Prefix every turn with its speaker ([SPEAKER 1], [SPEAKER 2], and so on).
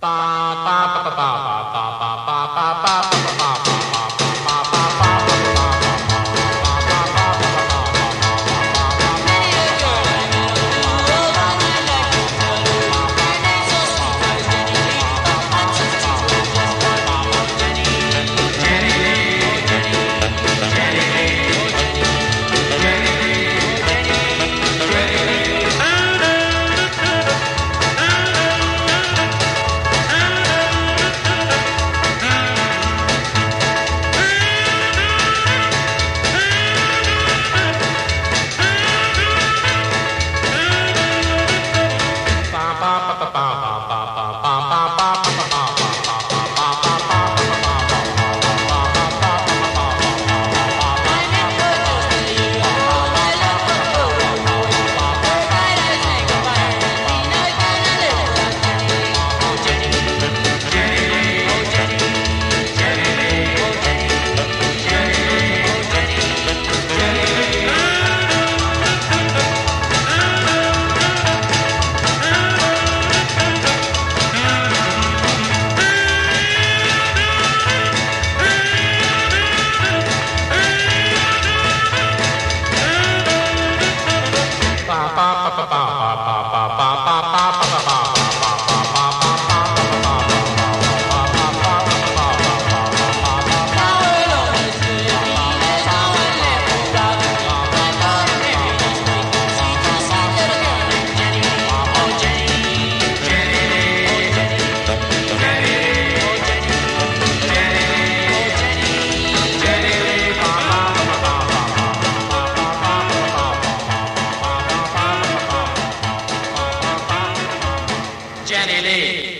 [SPEAKER 1] 八八八八八 Jenny Lee.